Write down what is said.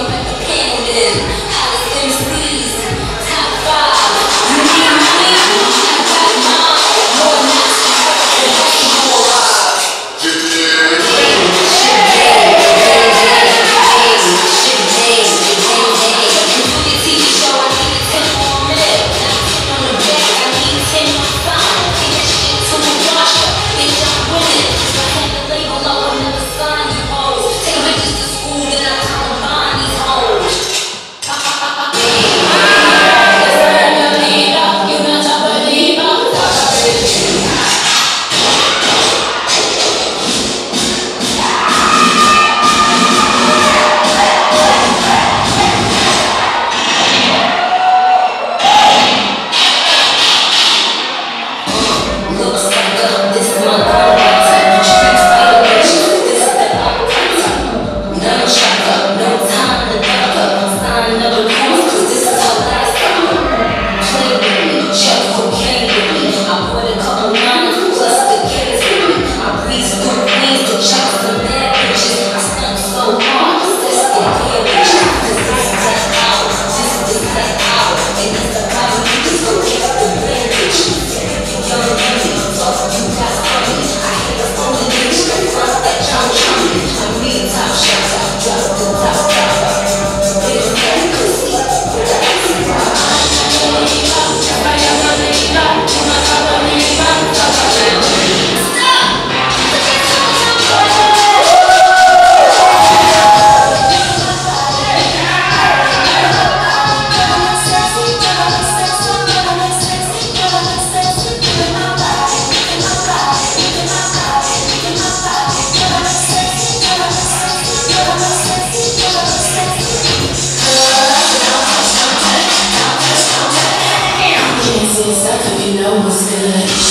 옆에 if you know what's good.